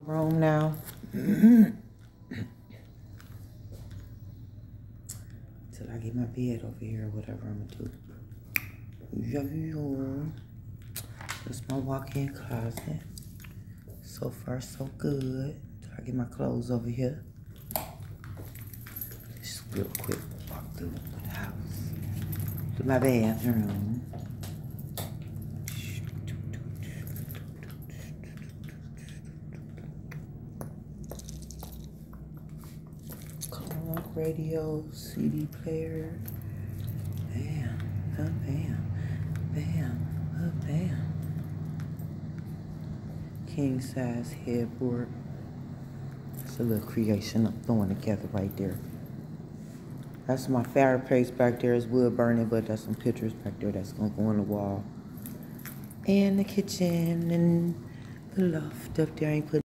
room now. Till I get my bed over here or whatever I'm gonna do. That's my walk-in closet. So far, so good. Till I get my clothes over here. Just real quick walk through the house. To my bathroom. Radio, CD player. Bam, oh bam, bam, oh bam. King size headboard. It's a little creation I'm throwing together right there. That's my fireplace back there. It's wood burning, but that's some pictures back there that's gonna go on the wall. And the kitchen and the loft up there. I ain't put